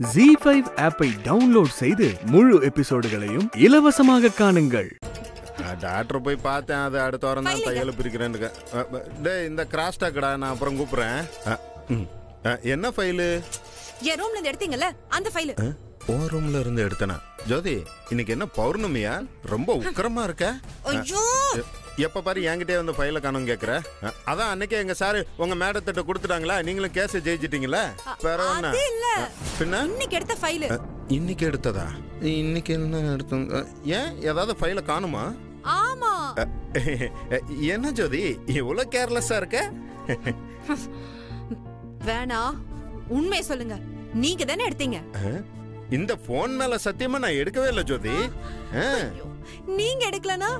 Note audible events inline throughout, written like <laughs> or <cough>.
G five ஆப்பை download செய்து முழு எபிசோடுகளையும் இலவசமாக காணுங்கள். டாக்டர் போய் பார்த்தேன் அது அடுத்த வாரம் தான் தையல பிரிக்கிறேன்னு டேய் இந்த கிராஸ் டாக்கடா நான் அப்புறம் கூப்பிடுறேன். என்ன ஃபைலு என் ரூம்ல இருந்து எடுத்தீங்கல்ல அந்த ஃபைல் ஓ ரூம்ல இருந்து எடுத்தனா? ஜோதி இன்னைக்கு என்ன பௌர்ணமியா? ரொம்ப உக்கிரமா இருக்க. ஐயோ! எப்ப பாரு என்கிட்டயே வந்து ஃபைல காணும் கேக்குற. அதான் அன்னைக்கே எங்க சாரு உங்க மேடத்திட்ட கொடுத்துட்டாங்களா? நீங்களும் கேஸ் ஜெயிச்சிட்டீங்களா? வேற என்ன அது இல்ல. அ, பின்ன? இன்னைக்கு எடுத்த ஃபைல் இன்னைக்கு எடுத்ததா? இன்னைக்கு என்ன எடுத்தோம்? ஏன்? ஏதாவது ஃபைல காணுமா? ஆமா. என்ன ஜோதி? இவ்வளவு கேர்லெஸ்ஸா இருக்க? வேணா உண்மையை சொல்லுங்க. நீங்க தானே எடுத்தீங்க? இந்த போன் மேல சத்தியமா நான் எடுக்கவே இல்லை ஜோதி. நீங்க எடுக்கலனா?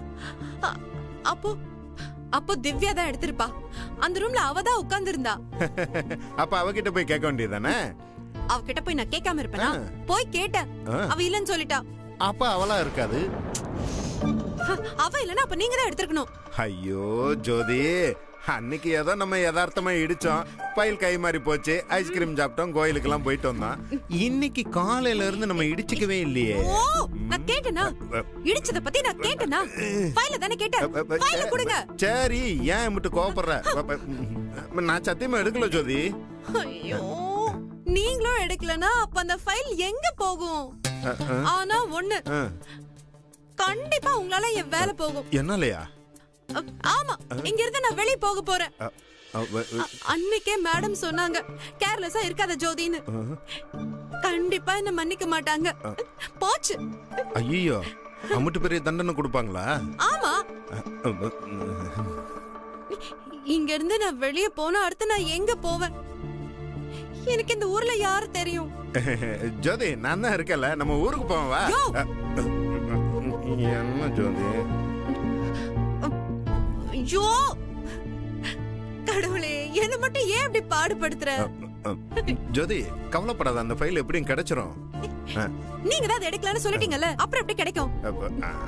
அப்போ அப்போ திவ்யா தான் எடுத்திருப்பா. அந்த ரூம்ல அவ தான் உட்கார்ந்து இருந்தா <laughs> அப்ப அவகிட்ட போய் கேட்க வேண்டியதானே அவகிட்ட போய் நான் கேட்காம இருப்பேனா. போய் கேட்டேன். அவ இல்லன்னு சொல்லிட்டா. அப்ப அவளா இருக்காது? அவ இல்லனா அப்ப நீங்க தான் எடுத்திருக்கணும். ஐயோ ஜோதி. அன்னைக்கு ஏதோ நம்ம யதார்த்தமா இடிச்சோம். பயில் கை மாறி போச்சு. ஐஸ்கிரீம் சாப்பிட்டோம். கோயிலுக்கெல்லாம் போயிட்டு வந்தோம். இன்னைக்கு காலையில இருந்து நம்ம இடிச்சுக்கவே இல்லையே. நான் கேட்டேனா? இடிச்சத பத்தி நான் கேட்டேனா? ஃபைல தானே கேட்டேன். ஃபைல கொடுங்க. சரி ஏன் மட்டும் கோவப்படுற? நான் சத்தியமா எடுக்கல ஜோதி. ஐயோ நீங்களும் எடுக்கலனா அப்ப அந்த ஃபைல் எங்க போகும்? ஆனா ஒண்ணு. கண்டிப்பா உங்களால என் வேலை போகும். என்னாலயா? ஆமா இங்க இருந்து நான் வெளிய போக போறேன். அன்னைக்கே மேடம் சொன்னாங்க கேர்லெஸ்ஸா இருக்காத ஜோதின்னு. கண்டிப்பா என்ன மன்னிக்க மாட்டாங்க. போச்சு. ஐயோ அம்முட்டு பெரிய தண்டனை கொடுப்பாங்களா? ஆமா. இங்க இருந்து நான் வெளிய போனா அடுத்து நான் எங்க போவேன்? எனக்கு இந்த ஊர்ல யாரு தெரியும்? ஜோதி நான் தான் இருக்கல நம்ம ஊருக்கு போவோம் வா. யோ! என்ன ஜோதி? ஐயோ கடவுளே என்ன மட்டும் ஏன் இப்படி பாடுபடுத்துற? ஜோதி கவலைப்படாத அந்த ஃபைல் எப்படியும் கிடைச்சிரும். நீங்க தான் அதை எடுக்கலன்னு சொல்லிட்டீங்கல்ல அப்புறம் எப்படி கிடைக்கும்?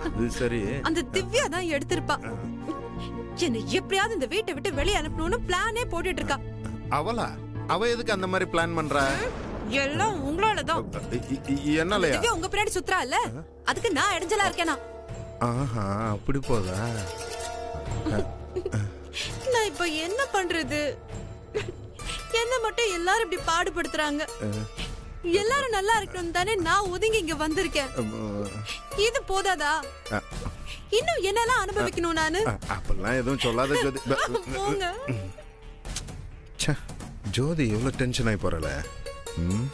அது சரி. அந்த திவ்யா தான் எடுத்திருப்பா. என்ன எப்படியாவது இந்த வீட்டை விட்டு வெளியே அனுப்பணும்னு பிளானே போட்டுட்டு இருக்கா அவளா? அவ எதுக்கு அந்த மாதிரி பிளான் பண்றா? எல்லாம் உங்களால தான். என்னாலயா? திவ்யா உங்க பின்னாடி சுத்துறா இல்ல அதுக்கு நான் இடைஞ்சலா இருக்கேனா? ஆஹா அப்படி போதா? நான் இப்ப என்ன பண்றது? என்ன மட்டும் எல்லாரும் இப்படி பாடுபடுத்துறாங்க? எல்லாரும் நல்லா இருக்கணும் தானே? நான் ஒதுங்கி இங்க வந்திருக்கேன். இது போதாதா? இன்னும் என்னெல்லாம் அனுபவிக்கணும் நானு? அப்பெல்லாம் எதுவும் சொல்லாத ஜோதி. <laughs> ஜோதி எவ்வளோ டென்ஷன் ஆகி போறல ம்?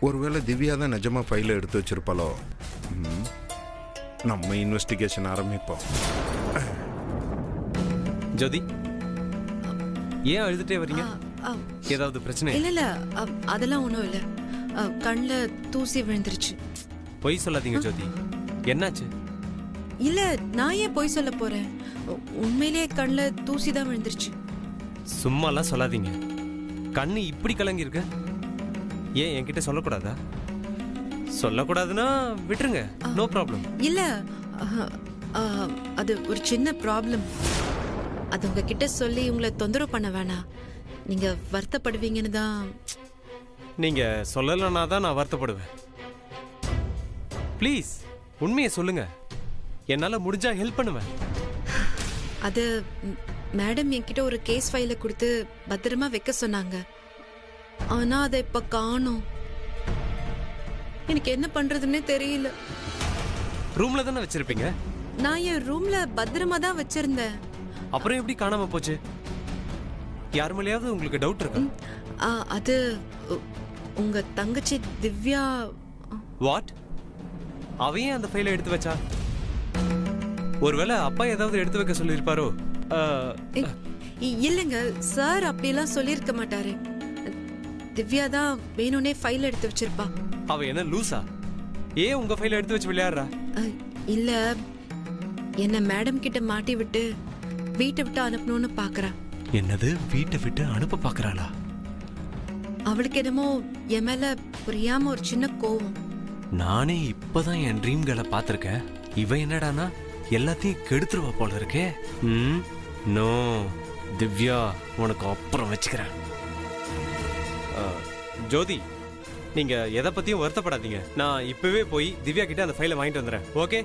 ஒருவேளை திவ்யா தான் நிஜமா ஃபைல எடுத்து வச்சிருப்பாளோ? ம். நம்ம இன்வெஸ்டிகேஷன் ஆரம்பிப்போம். ஜோதி ஏன் அழுதுட்டே வர்றீங்க அ, ஏதாவது பிரச்சனை? இல்ல இல்ல. அதெல்லாம் ஒண்ணும் இல்ல. கண்ணுல தூசி விழுந்துருச்சு. பொய் சொல்லாதீங்க ஜோதி. என்னாச்சு? இல்ல நான் ஏன் போய் சொல்ல போறேன்? உண்மையிலேயே கண்ணுல தூசி தான் விழுந்துருச்சு. சும்மாலாம் சொல்லாதீங்க. கண்ணு இப்படி கலங்கி இருக்கு ஏன் என்கிட்ட சொல்லக்கூடாதா? சொல்லக்கூடாதுன்னா விட்டுருங்க. நோ ப்ராப்ளம் இல்ல அது ஒரு சின்ன ப்ராப்ளம் அது உங்ககிட்ட சொல்லி உங்களை தொந்தரவு பண்ண வேணாம். நீங்க வருத்தப்படுவீங்கன்னு தான். நீங்க சொல்லலைன்னா தான் நான் வருத்தப்படுவேன். ப்ளீஸ் உண்மையை சொல்லுங்க. என்னால முடிஞ்சா ஹெல்ப் பண்ணுவேன். அது மேடம் என்கிட்ட ஒரு கேஸ் ஃபைல கொடுத்து பத்திரமா வைக்க சொன்னாங்க. ஆனா அதை இப்ப காணோம். எனக்கு என்ன பண்றதுன்னே தெரியல. ரூம்ல தானே வச்சிருப்பீங்க? நான் என் ரூம்ல பத்திரமா தான் வச்சிருந்தேன். அப்புறம் எப்படி காணாம போச்சு? யார் மேலேயாவது உங்களுக்கு டவுட் இருக்கா? அது உங்க தங்கச்சி திவ்யா வாட் அவையே அந்த ஃபைலை எடுத்து வச்சா? ஒருவேளை அப்பா ஏதாவது எடுத்து வைக்க சொல்லியிருப்பாரோ? இல்லைங்க சார் அப்படிலாம் சொல்லியிருக்க மாட்டாரு. திவ்யா தான் வேணும்னே ஃபைல் எடுத்து வச்சிருப்பா. அவ என்ன லூசா ஏன் உங்க ஃபைலை எடுத்து வச்சு விளையாடுறா? இல்ல என்ன மேடம் கிட்ட மாட்டி விட்டு வீட்டை விட்டு அனுப்பணும்னு பாக்குறா. என்னது? வீட்டை விட்டு அனுப்ப பாக்குறாளா? அவளுக்கு என்னமோ என் மேல புரியாம ஒரு சின்ன கோவம். நானே இப்பதான் என் ட்ரீம் கேர்ளை பார்த்திருக்கேன். இவ என்னடானா எல்லாத்தையும் கெடுத்துருவா போல இருக்கே. ம் நோ திவ்யா உனக்கு அப்புறம் வச்சுக்கிறேன். ஜோதி நீங்க எதை பத்தியும் வருத்தப்படாதீங்க. நான் இப்பவே போய் திவ்யா கிட்ட அந்த ஃபைலை வாங்கிட்டு வந்துறேன் ஓகே?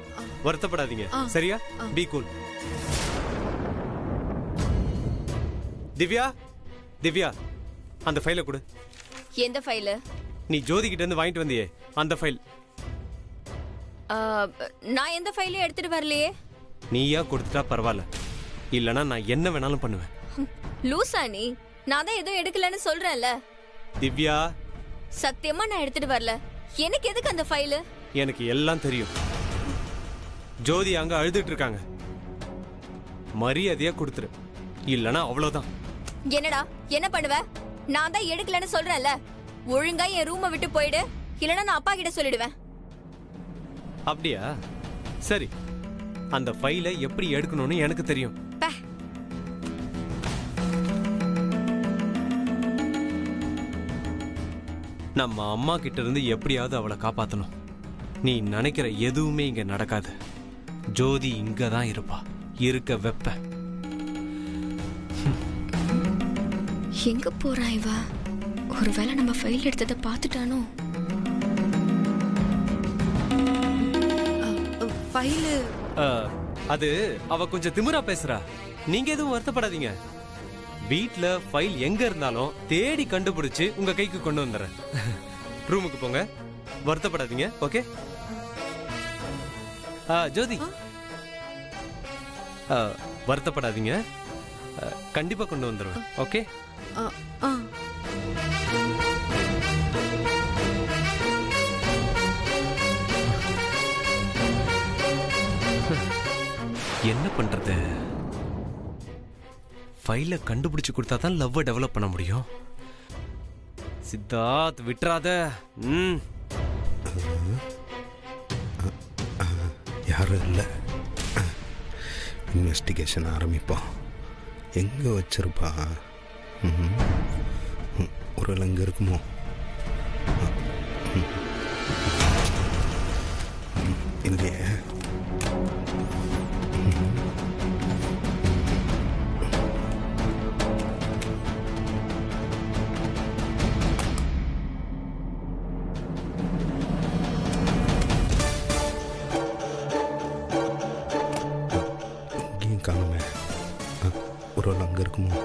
வருத்தப்படாதீங்க. சரியா? பி கூல் திவ்யா திவ்யா அந்த ஃபைலை கொடு. எந்த ஃபைலு நீ ஜோதி கிட்ட இருந்து வாங்கிட்டு வந்தியே அந்த ஃபைல் நான் எந்த ஃபைலையும் எடுத்துட்டு வரலையே? நீயா கொடுத்துட்டா பரவாயில்ல. இல்லனா நான் என்ன வேணாலும் பண்ணுவேன். லூசா நீ. நான் தான் எதுவும் எடுக்கலன்னு சொல்றேன்ல. திவ்யா. சத்தியமா நான் எடுத்துட்டு வரல. எனக்கு எதுக்கு அந்த ஃபைலு எனக்கு எல்லாம் தெரியும். ஜோதி அங்க அழுதுட்டு இருக்காங்க. மரியாதையா கொடுத்துரு. இல்லனா அவ்வளவுதான். என்னடா? என்ன பண்ணுவ? நான் தான் எடுக்கலன்னு சொல்றேன்ல. ஒழுங்கா என் ரூமை விட்டு போயிடு. இல்லைன்னா நான் அப்பா கிட்ட சொல்லிடுவேன். அப்படியா? சரி. அந்த ஃபைலை எப்படி எடுக்கணும்னு எனக்கு தெரியும். நம்ம அம்மா கிட்ட இருந்து எப்படியாவது அவளை காப்பாத்தணும். நீ நினைக்கிற எதுவுமே இங்க நடக்காது. ஜோதி இங்க தான் இருப்பா. இருக்க வெப்ப. எங்க போறா இவ? ஒருவேளை நம்ம ஃபைல் எடுத்ததை பார்த்துட்டானோ? ஃபைலு அது அவ கொஞ்சம் திமிரா பேசுறா. நீங்க எதுவும் வருத்தப்படாதீங்க. வீட்ல ஃபைல் எங்க இருந்தாலும் தேடி கண்டுபிடிச்சு உங்க கைக்கு கொண்டு வந்துடுறேன். ரூமுக்கு போங்க. வருத்தப்படாதீங்க ஓகே ஜோதி. வருத்தப்படாதீங்க. அஹ், கண்டிப்பா கொண்டு வந்துடுவேன் ஓகே ஆ, ஆ. என்ன பண்றது? ஃபைலை கண்டுபிடிச்சு கொடுத்தா தான் லவ்வை டெவலப் பண்ண முடியும். சித்தார்த் விட்டுறாத. ம். யாரும் இல்லை. இன்வெஸ்டிகேஷன் ஆரம்பிப்போம். எங்கே வச்சிருப்பா ம்ஹும். ம், ஒருவேளை இங்கே இருக்குமோ ம். ம், இல்லையே இங்கேயும் காணுமே ஒரு ஆள் அங்கே இருக்குமோ?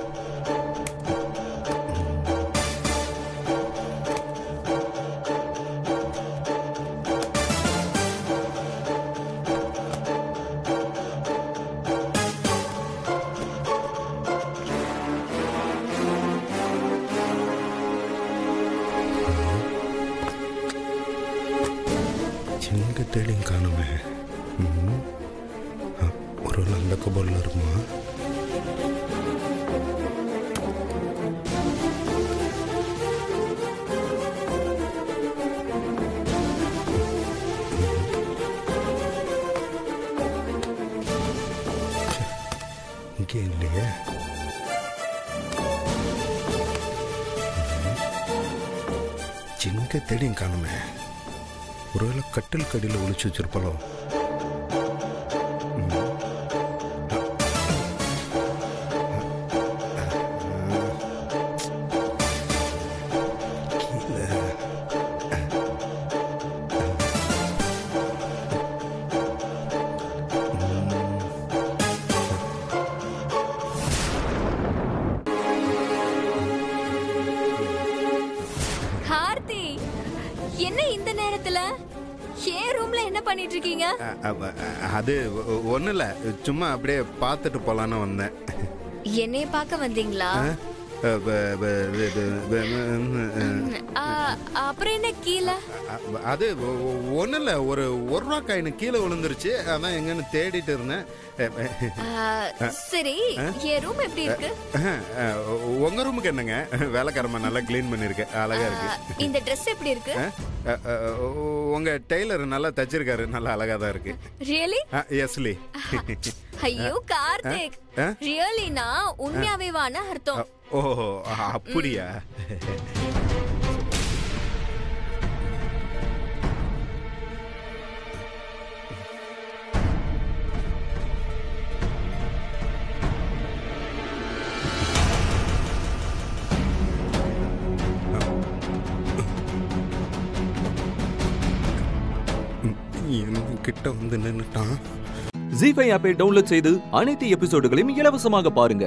எங்கே தேடியும் காணுமே. ஒரு அ, ஒருவேளை அந்த கபோர்டில் இருக்குமா? இங்கே இல்லையே? சிங்க தேடியும் காணுமே. ஒருவேளை கட்டில் கடியில் ஒழிச்சு வச்சிருப்பாளோ? என்ன இந்த நேரத்துல? ஏன் ரூம்ல என்ன பண்ணிட்டு இருக்கீங்க அது ஒன்றும் இல்லை சும்மா அப்படியே பார்த்துட்டு போகலான்னு வந்தேன். என்னைய பார்க்க வந்தீங்களா? அப்புறம் என்ன கீழே? அது ஒன்றும் இல்லை. ஒரு ஒரு ரூபா காயின் கீழே விழுந்துருச்சு. அதான் எங்கன்னு தேடிட்டு இருந்தேன். சரி என் ரூம் எப்படி இருக்கு? உங்க ரூமுக்கு என்னங்க? வேலைக்காரமா நல்லா க்ளீன் பண்ணிருக்கேன் அழகா இருக்கு. இந்த Dress எப்படி இருக்கு? உங்க டெய்லர் நல்லா தச்சிருக்காரு. நல்லா அழகா தான் இருக்கு. ரியலி எஸ்லி ஐயோ கார்த்திக்? ரியலினா உண்மையாவே வான அர்த்தம். ஓ அப்படியா? என்ன கிட்ட வந்து நின்னுட்டான். ஜி ஃபைவ் ஆப்பை டவுன்லோட் செய்து அனைத்து எபிசோடுகளையும் இலவசமாக பாருங்க.